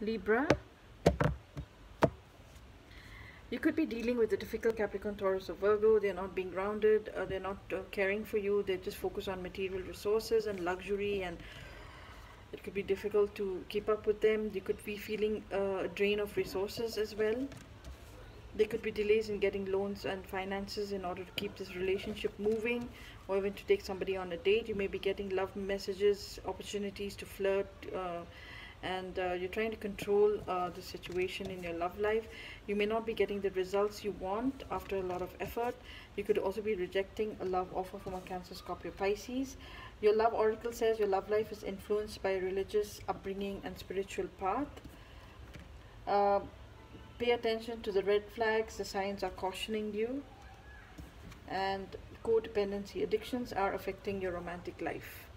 Libra. You could be dealing with a difficult Capricorn, Taurus, or Virgo. They're not being grounded. Uh, they're not uh, caring for you. They just focus on material resources and luxury, and it could be difficult to keep up with them. You could be feeling uh, a drain of resources as well. There could be delays in getting loans and finances in order to keep this relationship moving, or even to take somebody on a date. You may be getting love messages, opportunities to flirt uh, and uh, you're trying to control uh, the situation in your love life. You may not be getting the results you want after a lot of effort. You could also be rejecting a love offer from a cancer scorpio pisces. Your love oracle says your love life is influenced by religious upbringing and spiritual path. Uh, pay attention to the red flags. The signs are cautioning you. And codependency. Addictions are affecting your romantic life